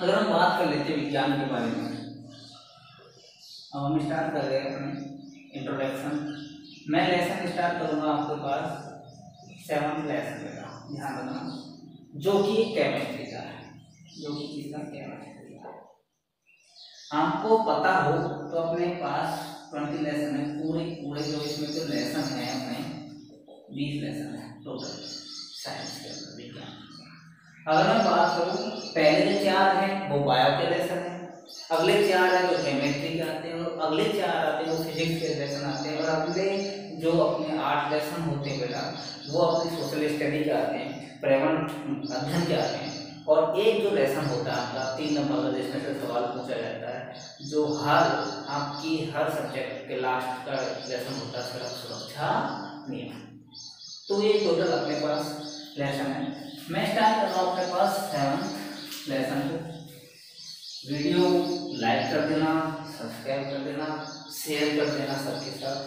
अगर हम बात कर लेते हैं विज्ञान के बारे में, अब हम स्टार्ट कर रहे हैं अपने इंट्रोडक्शन मैं लेसन स्टार्ट करूँगा आपके पास सेवन लेसन का। ध्यान रखना। जो कि केमिस्ट्री का है। जो कि किसका केमिस्ट्री का आपको पता हो तो अपने पास ट्वेंटी लेसन है। पूरे पूरे जो इसमें जो लेसन है, अपने बीस लेसन है। टोटल साइंस के अंदर, विज्ञान अगर मैं बात करूँ, पहले जो चार हैं, वो बायो के लेसन है। अगले चार है जो केमिस्ट्री के आते हैं, और अगले चार आते हैं, वो फिजिक्स के लेसन आते हैं, और अगले जो अपने आठ लेसन होते हैं, बेटा, वो अपनी सोशल स्टडी के आते हैं पर्यावरण अध्ययन के आते हैं। और एक जो लेसन होता है आपका, तीन नंबर का, जिसमें से सवाल पूछा जाता है, जो हर, आपकी हर सब्जेक्ट के लास्ट का लेसन होता है, सड़क सुरक्षा नियम। तो ये टोटल अपने पास लेसन है। मैं स्टार्ट कर रहा हूँ अपने पास सेवन लेसन को। वीडियो लाइक कर देना सब्सक्राइब कर देना शेयर कर देना सबके साथ।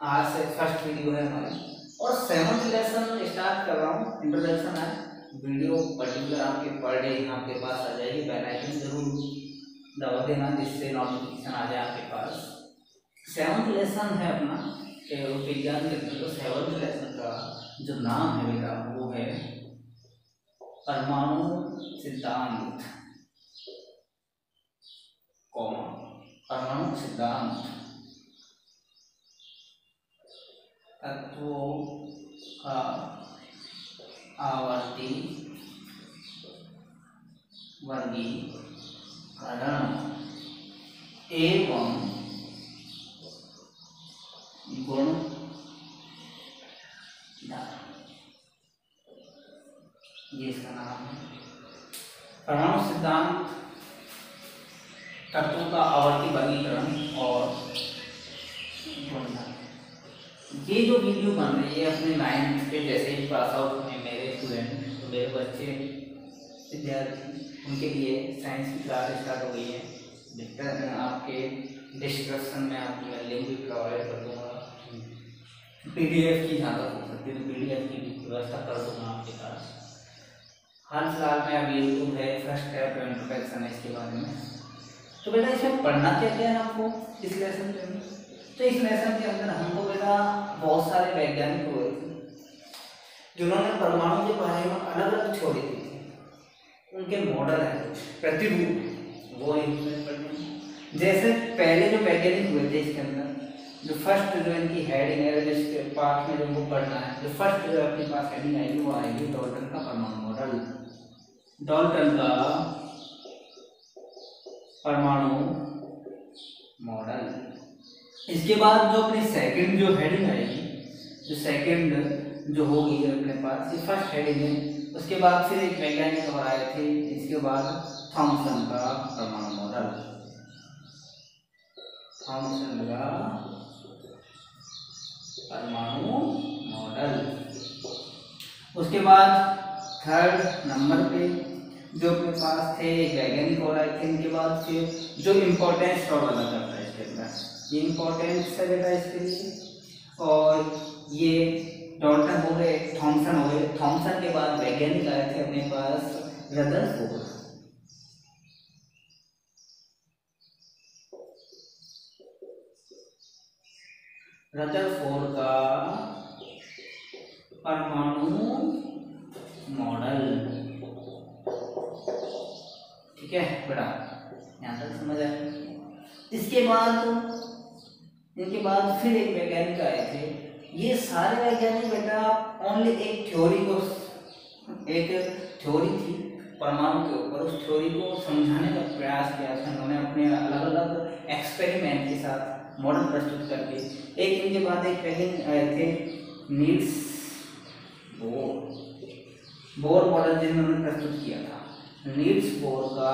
आज से फ़र्स्ट वीडियो है हमारी। और सेवन्थ लेसन स्टार्ट कर रहा हूँ। इंट्रोडक्शन है। वीडियो पर्टिकुलर आपके पर डे आपके पास आ जाएगी। बेल आइकन ज़रूर दबा देना जिससे नोटिफिकेशन आ जाए आपके पास। सेवन्थ लेसन है अपना। विज्ञान के तो सेवन्थ लेसन का जो नाम है बेटा है परमाणु सिद्धांत कौन परमाणु सिद्धांत। तत्वों का आवर्ती वर्गीकरण एवं गुण ये इसका नाम है। परमाणु सिद्धांत, तत्वों का आवर्ती वर्गीकरण और ये जो वीडियो बन रही है अपने नाइन्थ के जैसे ही पास आउट हुए मेरे स्टूडेंट तो मेरे बच्चे, विद्यार्थी, उनके लिए साइंस की क्लास स्टार्ट हो गई है। आपके डिस्क्रिप्शन में आपको मैं लिंक भी प्रोवाइड कर दूँगा। पी डी एफ़ की जहाँ तक हो सकती है तो पी डी एफ़ की व्यवस्था कर दूँगा आपके पास। हाल फ़िलहाल में अभी यूट्यूब है फ़र्स्ट स्टेप इंट्रोडक्शन है इसके बारे में। तो बेटा इसमें पढ़ना क्या क्या है आपको इस लेसन के अंदर? तो इस लेसन के अंदर हमको बेटा बहुत सारे वैज्ञानिक हुए थे, जिन्होंने परमाणु के बारे में अलग अलग छोड़ी थी। उनके मॉडल है प्रतिरूप, वो जैसे पहले जो वैज्ञानिक हुए थे इसके अंदर जो फ़र्स्ट जो इनकी हेडिंग है, जिसके पार्ट में जो वो पढ़ना है, जो फ़र्स्ट जो अपने पास हेडिंग आएगी, वो आएगी डॉल्टन का परमाणु मॉडल डॉल्टन का परमाणु मॉडल इसके बाद जो अपनी सेकंड जो हेडिंग आएगी, जो सेकंड जो होगी अपने पास, ये फ़र्स्ट हेडिंग है. उसके बाद फिर एक वैज्ञानिक और आए थे, इसके बाद थॉमसन का परमाणु मॉडल थॉमसन का परमाणु मॉडल। उसके बाद थर्ड नंबर पे, जो अपने पास थे वैज्ञानिक और आए थे बाद फिर जो इम्पोर्टेंस और अलग करता है इसके अंदर। ये इम्पोर्टेंस है बेटा इसके लिए और ये डॉल्टन हो गए थॉमसन हो गए। थॉमसन के बाद वैज्ञानिक आए थे अपने पास रदरफोर्ड रदरफोर्ड का परमाणु मॉडल। ठीक है बड़ा यहाँ तक समझ आए इसके बाद, इनके बाद फिर एक वैज्ञानिक आए थे। ये सारे वैज्ञानिक बेटा ओनली एक थ्योरी को एक थ्योरी थी परमाणु के ऊपर। उस थ्योरी को समझाने का प्रयास किया था। उन्होंने अपने अलग अलग एक्सपेरिमेंट के साथ मॉडल प्रस्तुत करके। एक इनके बाद एक वैज्ञानिक आए थे नील्स बोर बोर मॉडल जिन्होंने प्रस्तुत किया था। नील्स बोर का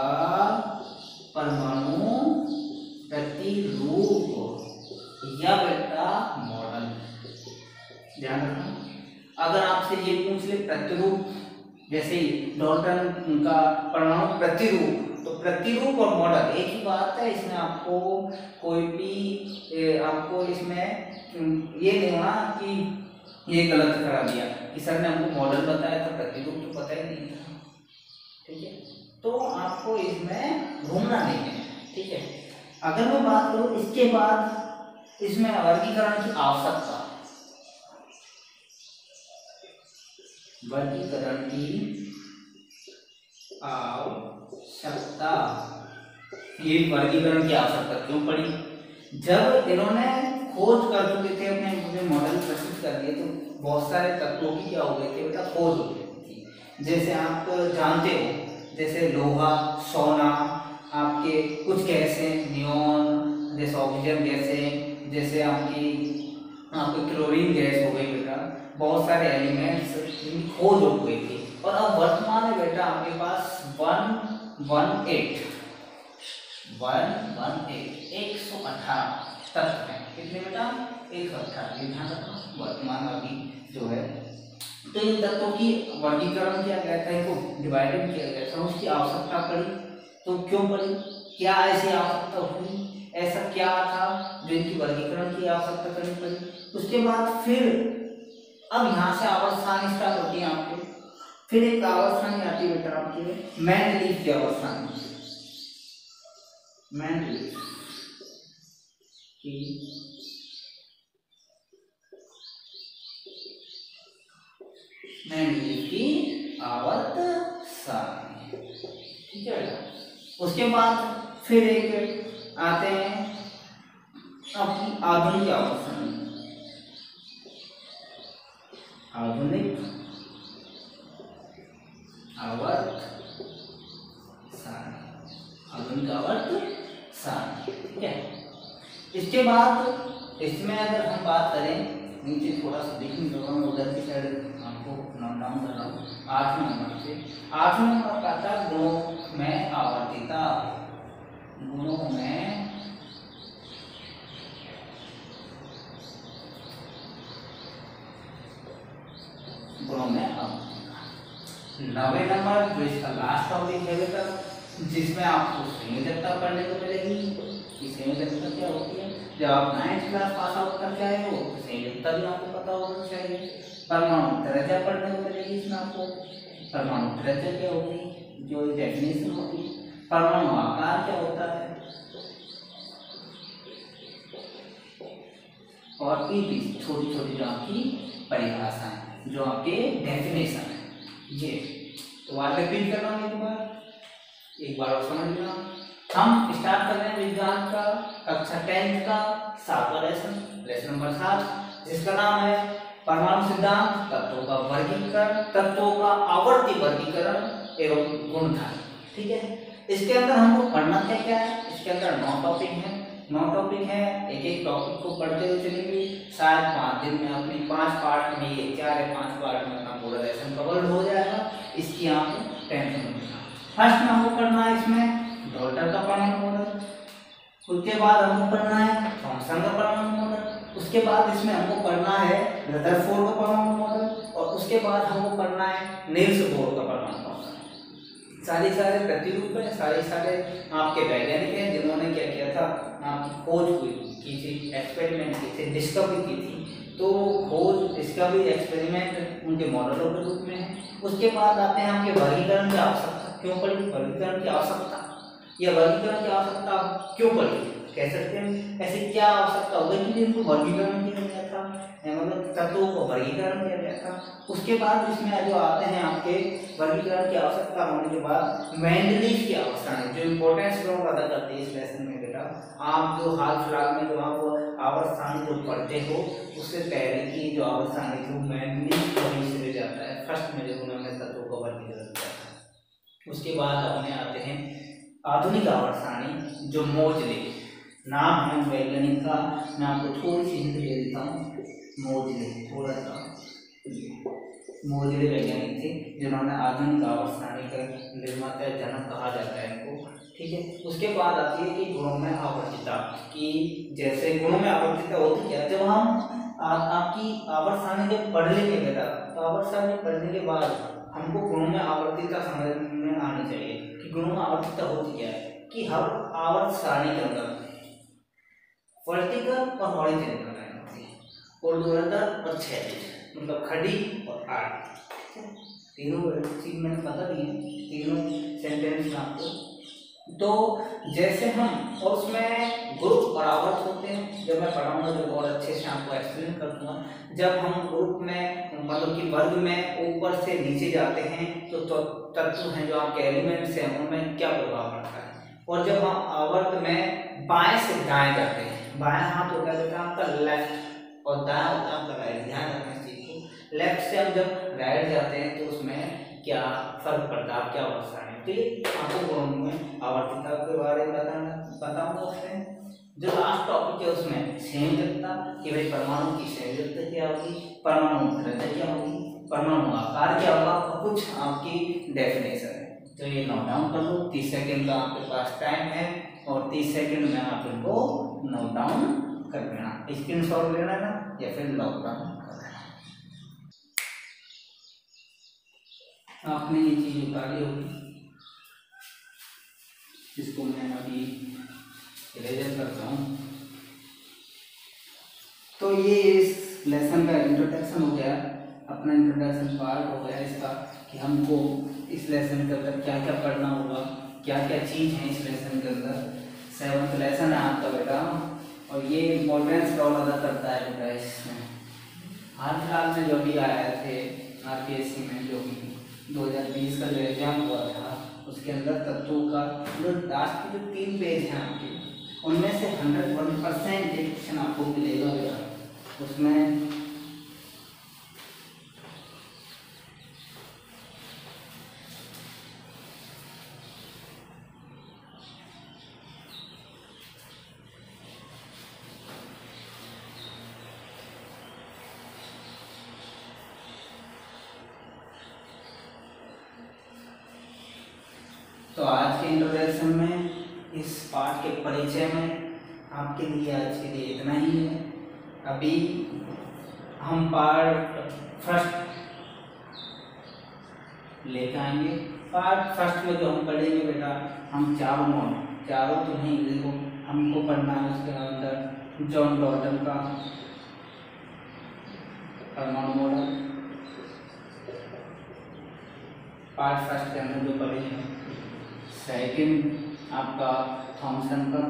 परमाणु प्रतिरूप या बेटा मॉडल ध्यान रखना। अगर आपसे ये पूछ ले, प्रतिरूप, जैसे डॉल्टन का परमाणु प्रतिरूप तो प्रतिरूप और मॉडल, एक ही बात है, इसमें आपको कोई भी आपको इसमें ये नहीं होना कि ये गलत करा दिया, कि सर ने हमको मॉडल बताया था, प्रतिरूप तो पता ही नहीं था। ठीक है? तो आपको इसमें घूमना नहीं है, ठीक है? अगर मैं बात करूँ, इसके बाद इसमें वर्गीकरण की आवश्यकता। वर्गीकरण की आवश्यकता ये वर्गीकरण की आवश्यकता क्यों पड़ी? जब इन्होंने खोज कर चुके थे, अपने मुझे मॉडल प्रस्तुत कर दिए तो बहुत सारे तत्वों की क्या हो गए थे? बेटा, खोज हो गई थी। जैसे आप जानते हो, जैसे लोहा, सोना, आपके कुछ गैसे नियोन जैसे ऑक्सीजन गैसें, जैसे आपकी आपकी क्लोरीन गैस हो गई बेटा, बहुत सारे एलिमेंट्स जिनकी खोज हो गई थी। और अब वर्तमान में बेटा, आपके पास one eight one one eight एक सौ अठारह तत्व है। कितने बेटा? एक सौ अठारह। ध्यान रखना वर्तमान अभी जो है। तो इन तत्वों की वर्गीकरण किया गया था, इनको डिवाइडेड किया गया था, उसकी आवश्यकता पड़ी। तो क्यों पड़ी? क्या ऐसी आवश्यकता हुई? ऐसा क्या था जो इनकी वर्गीकरण की आवश्यकता करनी पड़ी? उसके बाद फिर, अब यहाँ से अवस्थान स्टार्ट होती है आपके? फिर एक अवस्थान आती है बेटा आपके। मैन रिलीफ की अवस्थान मैन रिलीफ की मैन रिलीफ की सारणी ठीक है उसके बाद फिर एक आते हैं आपकी आधुनिक अवस्थान आधुनिक आवर्त सारणी आधुनिक आवर्त सारणी ठीक है? इसके बाद, इसमें अगर हम बात करें, नीचे थोड़ा सा देखने लगा मैं उधर की साइड आपको नोट डाउन कर रहा हूँ। आठ नंबर से। आठ नंबर का था, गुणों में आवर्तिता। गुणों में गुणों में नवे नंबर, जो इसका लास्ट टॉपिक है बेटा, जिसमें आपको संयोजकता पढ़ने को मिलेगी, कि संयोजकता क्या होती है? जब आप नाइन्थ क्लास पास आउट करके आए हो तो संयोजकता भी आपको पता होना चाहिए। परमाणु त्रिज्या पढ़ने को मिलेगी इसमें आपको। परमाणु त्रिज्या क्या होगी जो डेफिनेशन होती है। परमाणु आकार क्या होता है? और पीपी छोटी छोटी जो आपकी परिभाषाएँ जो आपके डेफिनेशन है। ये। तो बार रिपीट कर रहा हूँ एक बार। एक बार और समझ लेना हम स्टार्ट कर रहे हैं विज्ञान का कक्षा टेंथ का सातवां लेसन लेसन नंबर सात, जिसका नाम है परमाणु सिद्धांत, तत्वों का वर्गीकरण, तत्वों का आवर्ती वर्गीकरण एवं गुणधर्म ठीक है? इसके अंदर हमको पढ़ना क्या क्या है? इसके अंदर नौ टॉपिक हैं। नौ टॉपिक है, एक एक टॉपिक को पढ़ते हुए चलेंगे। शायद पाँच दिन में अपनी पाँच पार्ट में ये चार या पाँच पार्ट में अपना पूरा लेसन कवर हो जाएगा। इसकी आप टेंशन फ़र्स्ट में हमको पढ़ना है इसमें डॉल्टर का परमाणु मॉडल उसके बाद हमको पढ़ना है थॉमसन का परमाणु मॉडल उसके बाद इसमें हमको पढ़ना है रदरफोर्ड का परमाणु मॉडल और उसके बाद हमको पढ़ना है नील्स बोर का परमाणु सारे सारे प्रतिरूप हैं, सारे सारे आपके वैज्ञानिक हैं जिन्होंने क्या किया था, आपकी खोज हुई, की थी एक्सपेरिमेंट की थी डिस्कवरी की थी। तो खोज डिस्कवरी एक्सपेरिमेंट उनके मॉडलों के रूप में है। उसके बाद आते हैं आपके वर्गीकरण की आवश्यकता। क्यों पड़ी वर्गीकरण की आवश्यकता? या वर्गीकरण की आवश्यकता क्यों पड़ी कह सकते हैं, ऐसी क्या आवश्यकता हो गई कि इनको वर्गीकरण था मतलब तत्वों को वर्गीकरण किया गया था। उसके बाद इसमें जो आते हैं आपके वर्गीकरण की आवश्यकता होने के बाद मैंडलीज की आवश्यकता जो इम्पोर्टेंस लोग अदा करते हैं इस लेसन में बेटा? आप जो हाल फ़िलहाल में जो आप आवर्त जो पढ़ते हो, उससे पहले की जो आवर्त सारणी थी वो मैंडलीज को जाता है फ़र्स्ट में जो उन्होंने तत्वों को वर्गीकरण किया था। उसके बाद अपने आते हैं आधुनिक आवर्त सारणी जो मोजले। नाम है वैज्ञानिक का, मैं आपको थोड़ी सी हिंदी दे देता हूँ। मोजले थोड़ा सा मोजले वैज्ञानिक थे जिन्होंने आधुनिक आवर्त का निर्माता जनक कहा जाता है इनको ठीक है उसके बाद आती है कि गुणों में आवर्तिता कि जैसे गुणों में आवर्तिता होती क्या जब हम आ, आपकी आवर्त जब पढ़ लेंगे बेटा तो आवर्त पढ़ने के बाद हमको गुणों में आवर्तिता समझ में आनी चाहिए कि गुणों में आवर्तिता होती क्या है कि हर आवर्त सारणी के अंदर वर्टिकल और हॉरिजॉन्टल लाइन होती है ऊर्ध्वाधर और क्षैतिज मतलब खड़ी और आड़ तीनों चीज़ मैंने बता दी है। तीनों सेंटेंस में आपको। तो जैसे हम और उसमें ग्रुप और आवर्त होते हैं जब मैं पढ़ाऊँगा तो बहुत अच्छे से आपको एक्सप्लेन कर दूँगा। जब हम ग्रुप में मतलब कि वर्ग में ऊपर से नीचे जाते हैं तो, तो तत्व हैं जो आपके एलिमेंट्स हैं उनमें क्या प्रभाव पड़ता है? और जब हम आवर्त में बाएँ से दाएँ जाते हैं बाएँ हाथ होता है आपका लेफ़्ट और दाएँ होता है आपका राइट ध्यान रखना को। लेफ़्ट से हम जब राइट जाते हैं तो उसमें क्या फ़र्क पड़ता है? क्या अवस्था है? तो ये आपको में आवर्तिता के बारे में बताना, बताऊँगा उसमें। जो लास्ट टॉपिक है उसमें संयोजकता कि भाई परमाणु की संयोजकता क्या होगी? परमाणु घनत्व क्या होगी? परमाणु आकार क्या होगा? कुछ आपकी डेफिनेशन है। तो ये नोट डाउन कर लो। तीस सेकेंड का आपके पास टाइम है और तीस सेकेंड में आप इनको नोट डाउन कर लेना स्क्रीन शॉट ले लेना या फिर लॉकडाउन कर लेना आपने ये चीज़ उतारी होगी। इसको मैं अभी इरेजर करता हूँ। तो ये इस लेसन का इंट्रोडक्शन हो गया। अपना इंट्रोडक्शन पार्ट हो गया इसका कि हमको इस लेसन के अंदर क्या क्या पढ़ना होगा क्या क्या चीज़ है इस लेसन के अंदर। सेवन्थ लेसन है आपका बेटा। और ये इम्पोर्टेंस रोल अदा करता है बेटा इसमें हाल फ़िलहाल में जो भी आए थे आर पी एस सी में जो भी 2020 का जो एग्ज़ाम हुआ था, उसके अंदर तत्वों का जो लास्ट के जो तीन पेज हैं आपके, उनमें से हंड्रेड वन परसेंट क्वेश्चन आपको मिलेगा उसमें तो आज के इंट्रोडक्शन में, इस पाठ के परिचय में, आपके लिए आज के लिए इतना ही है। अभी हम पार्ट फ़र्स्ट लेकर आएँगे। पार्ट फ़र्स्ट में जो हम पढ़ेंगे बेटा, हम चारों मॉडल चारों तो नहीं, देखो, हमको पढ़ना है उसके अंदर जॉन डॉटन का परमाणु मॉडल। पार्ट फ़र्स्ट के अंदर जो पढ़ेंगे। सेकंड आपका थॉमसन का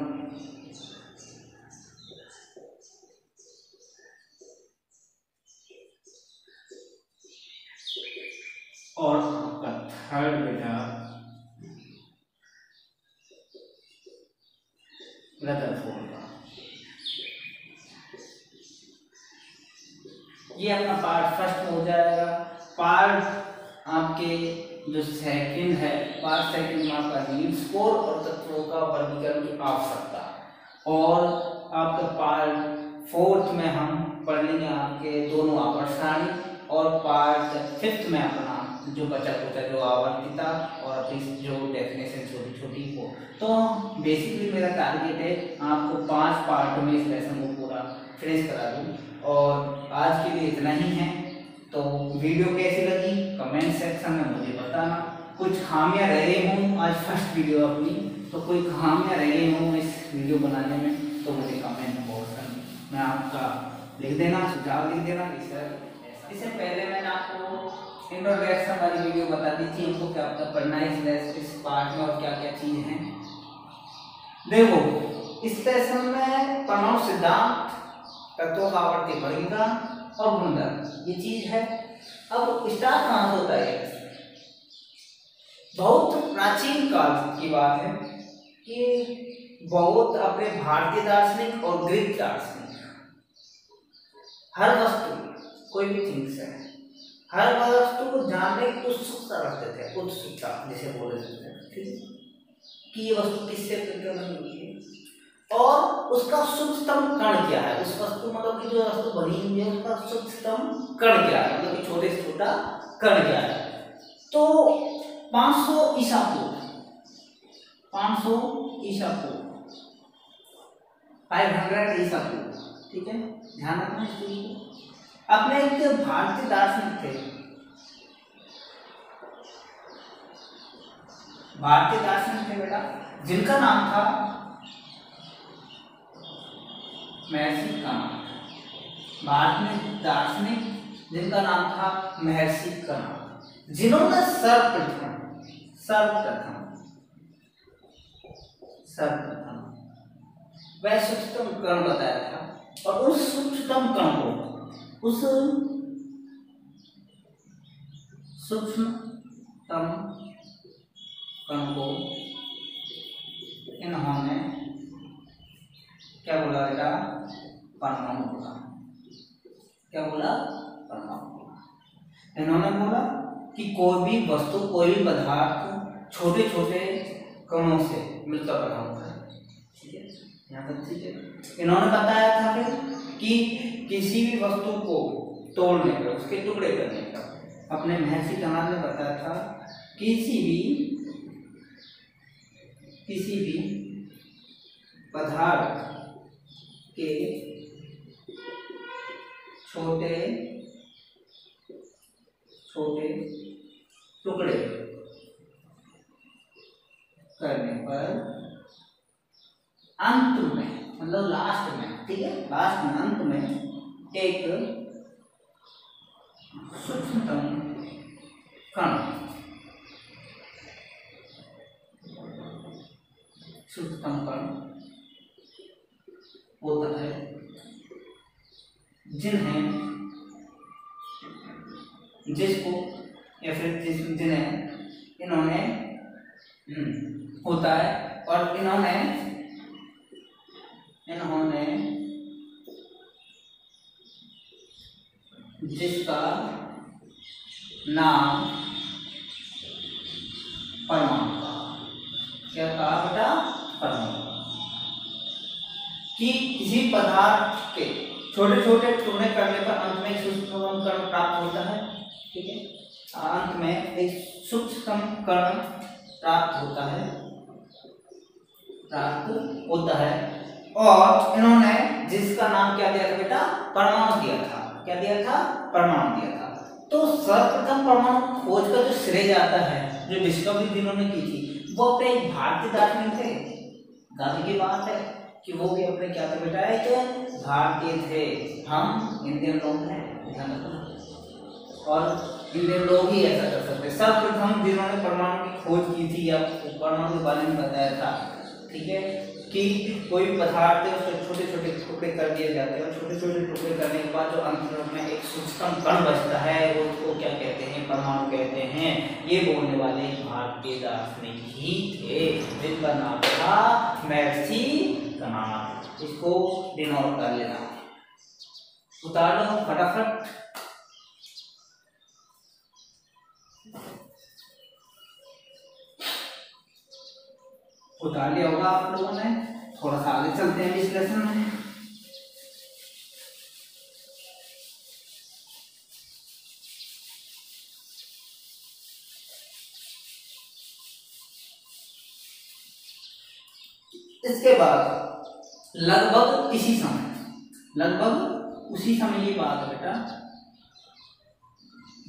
और आपका थर्ड बेटा रदरफोर्ड का ये अपना पार्ट फ़र्स्ट हो जाएगा पार्ट आपके जो सेकंड है पार्ट सेकंड में आपका नीड स्कोर और तत्वों का वर्गीकरण की आवश्यकता और आपका पार्ट फोर्थ में हम पढ़ लेंगे आपके दोनों आवर्त और पार्ट फिफ्थ में अपना जो बचा कुचा जो आवर्तिता और अपनी जो डेफिनेशन छोटी छोटी हो तो बेसिकली मेरा टारगेट है आपको पाँच पार्ट में इस लेसन को पूरा फिनिश करा दूँ। और आज के लिए इतना ही है। तो वीडियो कैसी लगी? कमेंट सेक्शन में मुझे बताना। कुछ खामियाँ रह गई हूँ आज फ़र्स्ट वीडियो अपनी तो कोई खामियाँ रह गई हूँ इस वीडियो बनाने में तो मुझे कमेंट बॉक्स में आपका लिख देना, सुझाव लिख देना। कि सर इससे पहले मैंने आपको इंट्रोडक्शन वाली वीडियो बता दी थी इनको क्या पढ़ना है इस इस पार्ट में और क्या क्या चीज़ हैं। देखो, इस लेसन में परमाणु सिद्धांत तत्वों का आवर्ती वर्गीकरण और गुणधर्म ये चीज़ है। अब स्टार्ट कहाँ से होता है बहुत प्राचीन काल की बात है कि बहुत अपने भारतीय दार्शनिक और ग्रीक दार्शनिक, हर वस्तु, कोई भी थिंग्स है हर वस्तु को जानने की उत्सुकता रखते थे, उत्सुकता, जिसे बोले जाते हैं। ठीक? कि ये वस्तु किससे बनी हुई है? और उसका सूक्ष्मतम कण क्या है? उस वस्तु मतलब की जो वस्तु बनी हुई है, उसका सूक्ष्मतम कण क्या है? मतलब कि छोटे से छोटा कण क्या है? तो 500 ईसा पूर्व 500 ईसा पूर्व 500 ईसा पूर्व, ठीक है? ध्यान रखना इस चीज़ को। अपने एक भारतीय दार्शनिक थे। भारतीय दार्शनिक थे बेटा, जिनका नाम था महर्षि कणाद भारत में दार्शनिक, जिनका नाम था महर्षि कणाद जिन्होंने सर्वप्रथम सर्वप्रथम सर्वप्रथम वह सूक्ष्मतम कण बताया था और उस सूक्ष्मतम कण को, उस सूक्ष्मतम कण को इन्होंने क्या बोला बेटा? परमाणु बोला। क्या बोला? परमाणु बोला। इन्होंने बोला कि कोई भी वस्तु, कोई भी पदार्थ छोटे छोटे कणों से मिलकर बना होता है। ठीक है? यहाँ तक ठीक है? इन्होंने बताया था फिर कि किसी भी वस्तु को तोड़ने का उसके टुकड़े करने का अपने महसी कमाल ने बताया था, किसी भी किसी भी पदार्थ के छोटे छोटे टुकड़े करने पर अंत में मतलब लास्ट में, ठीक है? लास्ट में, अंत में एक सूक्ष्मतम कण सूक्ष्मतम कण होता है। जिन्हें जिसको या फिर जिस जिन्हें इन्होंने हम्म, होता है और इन्होंने इन्होंने जिसका नाम परमाणु क्या कहा बेटा? परमाणु। कि किसी पदार्थ के छोटे छोटे टुकड़े करने पर अंत में सूक्ष्म कण प्राप्त होता है, ठीक है? अंत में एक सूक्ष्म कण प्राप्त होता है, प्राप्त होता है। और इन्होंने जिसका नाम क्या दिया था बेटा? परमाणु दिया था। क्या दिया था? परमाणु दिया था। तो सर्वप्रथम परमाणु खोज का जो श्रेय जाता है, जो डिस्कवरी जिन्होंने की थी, वो अपने भारतीय दार्शनिक थे। गांधी की बात है। कि वो भी अपने क्या थे बेटा? एक भारतीय थे। हम इंडियन लोग हैं ध्यान रखना और इंडियन लोग ही ऐसा कर सकते सर्वप्रथम जिन्होंने परमाणु की खोज की थी, या परमाणु के बारे में बताया था, ठीक है, कि कोई पदार्थ है, उसके छोटे छोटे टुकड़े कर दिए जाते हैं। और छोटे छोटे टुकड़े करने के बाद जो अंत में एक सूक्ष्म कण बचता है, वो उसको क्या कहते हैं? परमाणु कहते हैं। ये बोलने वाले भारतीय दार्शनिक ही थे, जिनका नाम था महर्षि कनाड इसको डिनोट कर लेना। उतार लो फटाफट। उतार लिया होगा आप लोगों ने। थोड़ा सा आगे चलते हैं विश्लेषण में। इसके बाद लगभग इसी समय। लगभग उसी समय की बात है बेटा।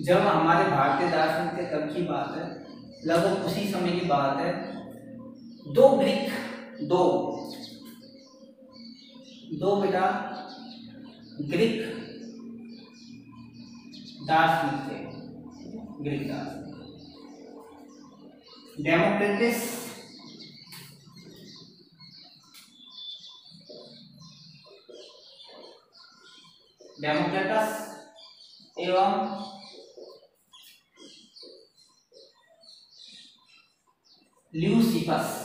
जब हमारे भारतीय दर्शन के तब की बात है। लगभग उसी समय की बात है। दो ग्रीक, दो दो बेटा ग्रीक दार्शनिक थे। ग्रीक दार्शनिक। डेमोक्रेटिस डेमोक्रेटस एवं ल्यूसिफस।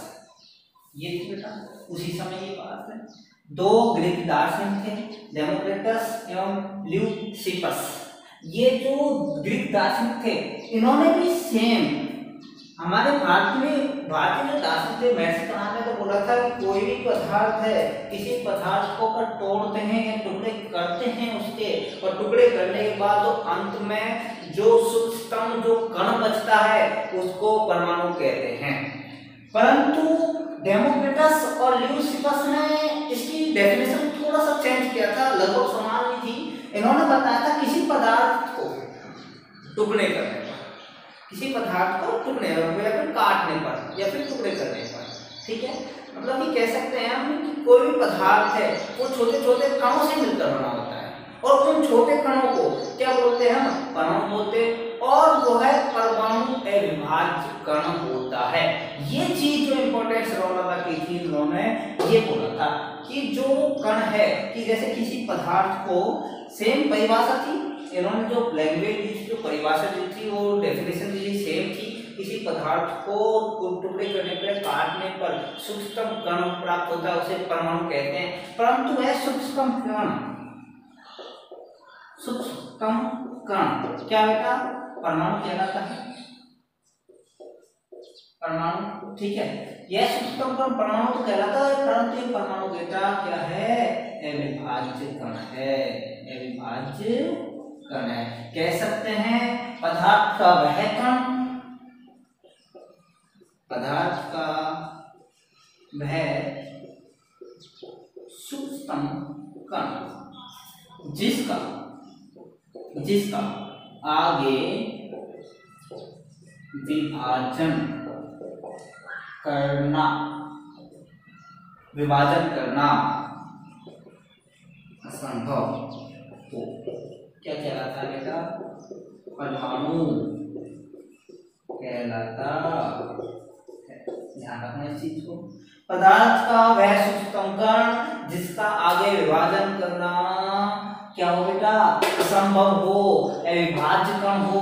ये थे बेटा, उसी समय ये बात है। दो ग्रीक दार्शनिक थे, डेमोक्रेटस एवं ल्यूसिफस। ये जो ग्रीक दार्शनिक थे, इन्होंने भी सेम हमारे भारत में भारतीय जो दार्शनिक थे मैक्सिकन ने तो बोला था कि कोई भी पदार्थ है, किसी पदार्थ को अगर तोड़ते हैं या टुकड़े करते हैं उसके और टुकड़े करने के बाद जो अंत में जो सूक्ष्मतम जो कण बचता है, उसको परमाणु कहते हैं। परंतु डेमोक्रेटस और ल्यूसिफस ने इसकी डेफिनेशन थोड़ा सा चेंज किया था, लगभग समान ही थी। इन्होंने बताया था किसी पदार्थ को टुकड़े करने किसी पदार्थ को टुकड़े या फिर काटने पर, या फिर टुकड़े करने पर, ठीक है? मतलब ये कह सकते हैं हम कि कोई भी पदार्थ है, वो छोटे छोटे कणों से मिलकर बना होता है। और उन छोटे कणों को क्या बोलते हैं हम? परमाणु बोलते और वो है परमाणु अविभाज्य कण होता है। ये चीज़ जो इंपॉर्टेंस रोल अदा की थी इन्होंने ये बोला था कि जो कण है, कि जैसे किसी पदार्थ को सेम परिभाषा थी इन्होंने जो लैंग्वेज थी, जो परिभाषा दी थी, वो डेफिनेशन दी थी सेम थी। किसी पदार्थ को टुकड़े करने पर काटने पर सूक्ष्म कण प्राप्त होता है, उसे परमाणु कहते हैं। परंतु है सूक्ष्म कण। सूक्ष्म कण। क्या बेटा? परमाणु कहलाता है। परमाणु, ठीक है। यह सूक्ष्म कण परमाणु तो कहलाता है, परंतु परमाणु बेटा क्या है? अविभाज्य कण है। अविभाज्य कण है। कह सकते हैं पदार्थ का वह कण पदार्थ का वह सूक्ष्म कण। जिसका जिसका आगे विभाजन करना विभाजन करना असंभव हो। क्या कहलाता है बेटा? परमाणु कहलाता ध्यान रखना इस चीज़ को। पदार्थ का वह सूक्ष्म जिसका आगे विभाजन करना क्या हो बेटा? असंभव हो, अविभाज्य कण हो।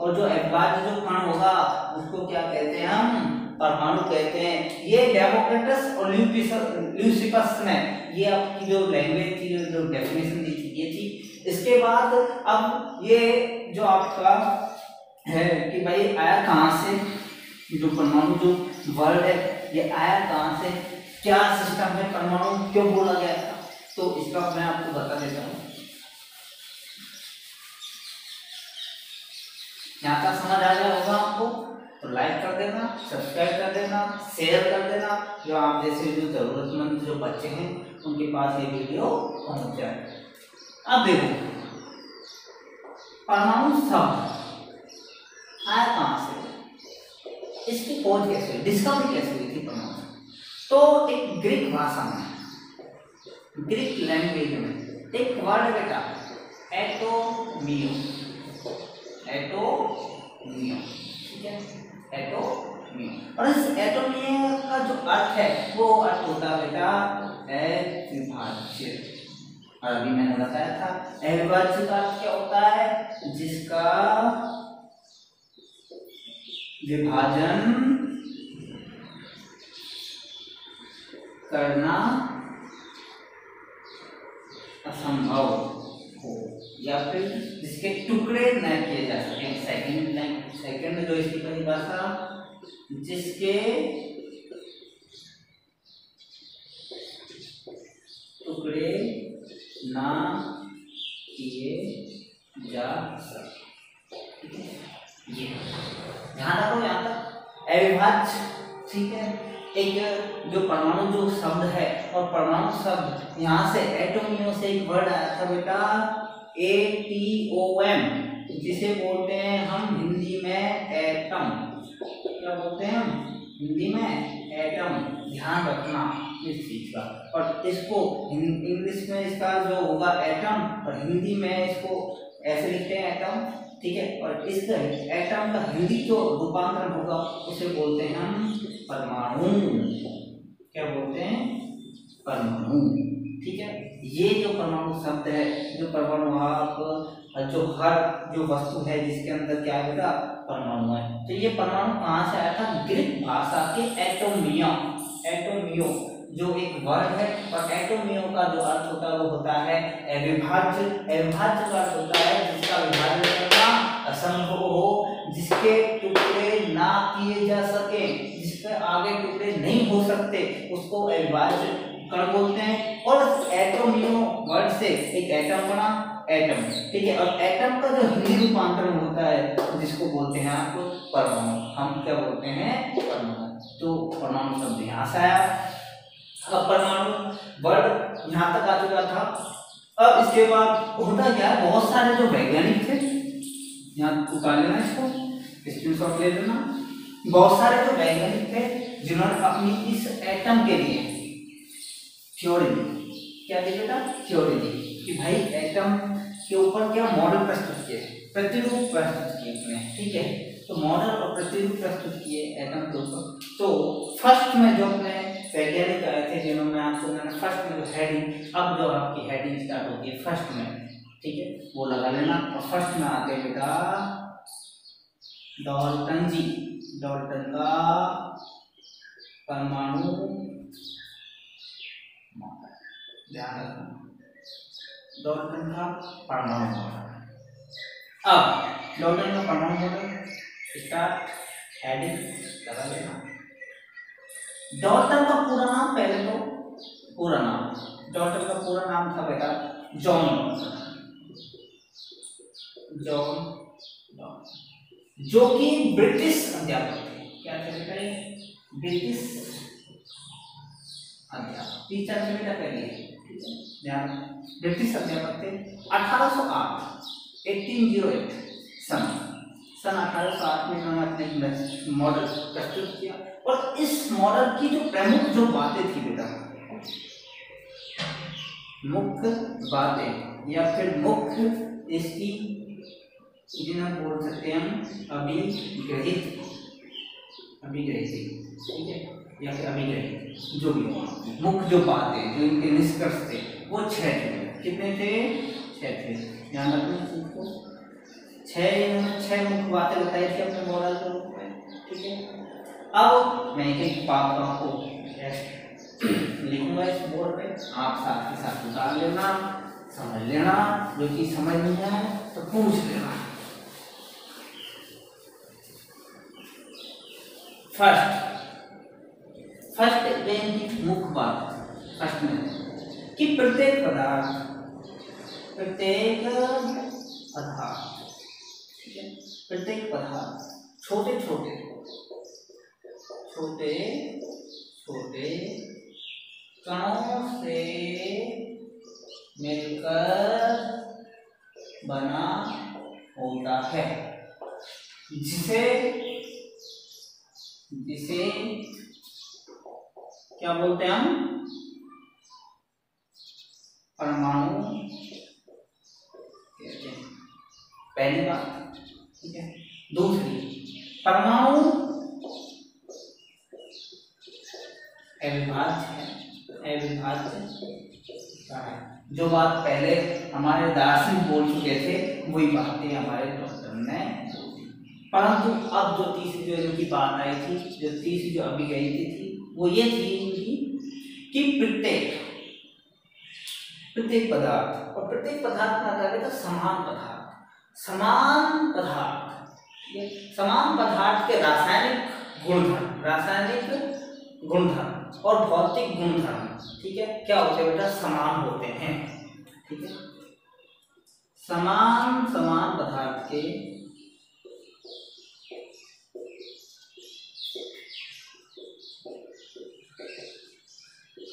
और जो अविभाज्य जो कण होगा, उसको क्या कहते हैं हम? परमाणु कहते हैं। ये डेमोक्रेटस और ल्यूसिपस ने ये आपकी जो लैंग्वेज थी, जो डेफिनेशन दी थी इसके बाद अब ये जो आपका है कि भाई आया कहाँ से? जो परमाणु जो वर्ड है, ये आया कहाँ से? क्या सिस्टम में परमाणु क्यों बोला गया था? तो इसका मैं आपको बता देता हूँ। यहाँ का समझ आ गया होगा आपको तो लाइक कर देना सब्सक्राइब कर देना शेयर कर देना, जो आप जैसे जो जरूरतमंद जो बच्चे हैं, उनके पास ये वीडियो पहुँच जाए। अब देखो। परमाणु शब्द आया कहाँ से? इसकी खोज कैसे हुई? डिस्कवरी कैसे हुई थी परमाणु तो एक ग्रीक भाषा में ग्रीक लैंग्वेज में, एक वर्ड बेटा एटोमियो एटोमियो ठीक है? एटोमियो और इस एटोमियो का जो अर्थ है, वो अर्थ होता है बेटा, अविभाज्य। और अभी मैंने बताया था अविभाज्य का क्या होता है, जिसका विभाजन करना असंभव हो, या फिर जिसके टुकड़े न किए जा सके। सेकंड सेकंड जो इसकी परिभाषा, जिसके टुकड़े ना किए जा सके। ये। ध्यान रखो यहाँ तक। अविभाज्य, ठीक है? एक जो परमाणु जो शब्द है और परमाणु शब्द यहाँ से एटोमियो से एक वर्ड आया था बेटा ए टी ओ एम जिसे बोलते हैं हम हिंदी में एटम। क्या बोलते हैं हम? हिंदी में एटम ध्यान रखना इस चीज़ का। और इसको इंग्लिश में इसका जो होगा एटम और हिंदी में इसको ऐसे लिखते हैं एटम ठीक है? और इस एटम का हिंदी जो रूपांतरण होगा, उसे बोलते हैं हम परमाणु। क्या बोलते हैं? परमाणु। ठीक है? ये जो परमाणु शब्द है, जो परमाणु आप जो हर जो वस्तु है जिसके अंदर क्या है परमाणु है। तो ये परमाणु कहाँ से आया था? ग्रीक भाषा के एटोमिया। एटोमियो, जो एक वर्ड है, और एटोमियो का जो अर्थ होता है वो होता है अविभाज्य। अविभाज्य का अर्थ होता है जिसका विभाजन करना असंभव हो, जिसके टुकड़े ना किए जा सके जिसके आगे टुकड़े नहीं हो सकते, उसको अविभाज्य कण बोलते हैं। और एटोमियो वर्ड से एक एटम बना एटम ठीक है, और एटम का जो हिंदी रूपांतरण होता है, जिसको बोलते हैं आप, परमाणु। हम क्या बोलते हैं? परमाणु। तो परमाणु शब्द यहाँ से आया। अब परमाणु वर्ड यहाँ तक आ चुका था। अब इसके बाद होता क्या बहुत सारे जो वैज्ञानिक थे, यहाँ उतार लेना इसको स्क्रीनशॉट ले लेना। बहुत सारे जो वैज्ञानिक थे, जिन्होंने अपनी इस एटम के लिए थ्योरी क्या दी बेटा? थ्योरी दी कि भाई एटम के ऊपर क्या मॉडल प्रस्तुत किए? प्रतिरूप प्रस्तुत किए अपने ठीक है? तो मॉडल और प्रतिरूप प्रस्तुत किए एटम के ऊपर। तो फ़र्स्ट में जो अपने वैज्ञानिक आए थे, जिन्होंने आपको, मैंने फ़र्स्ट में जो हेडिंग अब जो आपकी हेडिंग स्टार्ट होती है फ़र्स्ट में, ठीक है? वो लगा लेना। और फ़र्स्ट में आते बेटा डॉल्टन जी। डॉल्टन का परमाणु ध्यान रखना। डॉल्टन का परमाणु मॉडल अब डॉल्टन का परमाणु मॉडल स्टार्ट हेडिंग लगा लेना डॉल्टन का पूरा नाम पहले तो पूरा नाम डॉल्टन का पूरा नाम था बेटा जॉन जॉन जो कि ब्रिटिश अध्यापक थे। क्या थे बेटा ब्रिटिश अध्यापक। टीचर से बेटा पहले। ध्यान ब्रिटिश अध्यापक थे 1808 1808 सन। सन 1808 में इन्होंने अपने मॉडल प्रस्तुत किया। और इस मॉडल की जो प्रमुख जो बातें थी बेटा, मुख्य बातें या फिर मुख्य इसकी जिन्हें बोल सकते हैं हम अभिग्रहित। अभिग्रहित, ठीक है? या फिर अभिग्रहित, जो भी मुख्य जो बातें, जो इनके निष्कर्ष थे। वो छह थे। कितने थे? छह थे। ध्यान रखना चीज़ को। इन्होंने मुख्य बातें बताई थी अपने मॉडल के रूप में। ठीक है? अब मैं एक बात आपको लिखूँगा इस बोर्ड पे आप साथ के साथ उतार लेना, समझ लेना। जो चीज़ समझ नहीं आए तो पूछ लेना। फ़र्स्ट फ़र्स्ट मुख्य बात। फ़र्स्ट में कि प्रत्येक पदार्थ प्रत्येक पदार्थ प्रत्येक पदार्थ छोटे छोटे छोटे छोटे कणों से मिलकर बना होता है, जिसे जिसे क्या बोलते हैं हम? परमाणु पहली बात ठीक है? दूसरी परमाणु अविभाज्य अविभाज्य जो बात पहले हमारे दार्शनिक बोल चुके थे वही बातें हमारे डॉक्टर ने परंतु अब जो तीसरी जो इनकी बात आई थी जो तीसरी जो अभी गई थी, थी वो ये थी इनकी कि प्रत्येक प्रत्येक पदार्थ। और प्रत्येक पदार्थ में आता है तो समान पदार्थ। समान पदार्थ। समान पदार्थ के रासायनिक गुणधर्म रासायनिक गुणधर्म और भौतिक गुणधर्म, ठीक है? क्या होते हैं बेटा? समान होते हैं, ठीक है? समान समान पदार्थ के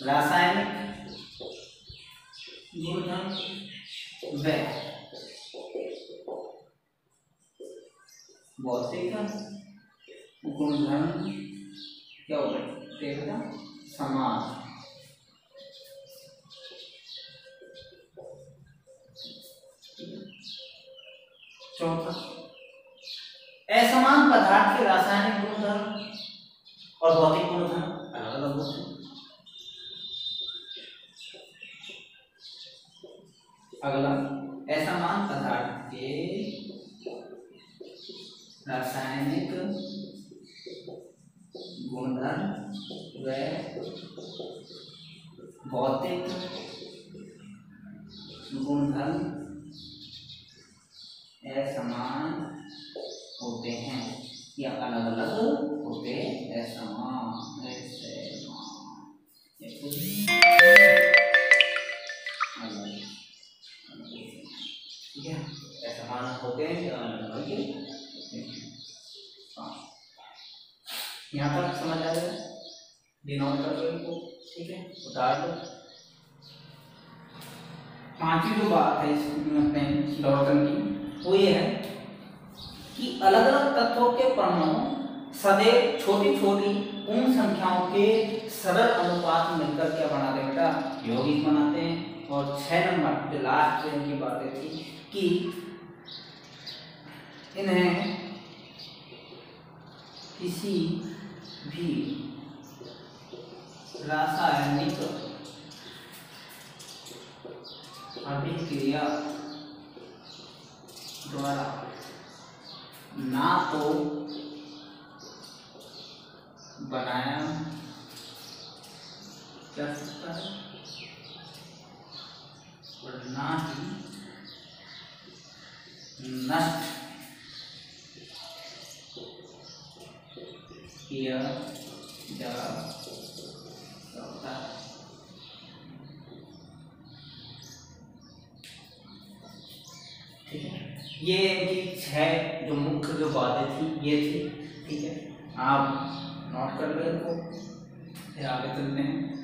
रासायनिक गुणधर्म व भौतिक गुणधर्म क्या हो समान चौथा असमान पदार्थ के रासायनिक अलग यहाँ तक समझ आ जाए कर दो इनको, ठीक है? उतार दो। पांचवी जो बात है इस डॉक्टर की, वो ये है कि अलग अलग तत्वों के परमाणु सदैव छोटी छोटी उन संख्याओं के सरल अनुपात मिलकर क्या बनाते बेटा? यौगिक बनाते हैं। और छह नंबर, जो लास्ट ट्रेन की बातें थी, कि इन्हें किसी भी रासायनिक अभिक्रिया द्वारा ना तो बनाया जा सकता है और ना ही नष्ट किया जा सकता है है? ये छह जो मुख्य जो बातें थी, ये थी, ठीक है? आप नोट कर लो इनको, फिर आगे चलते हैं।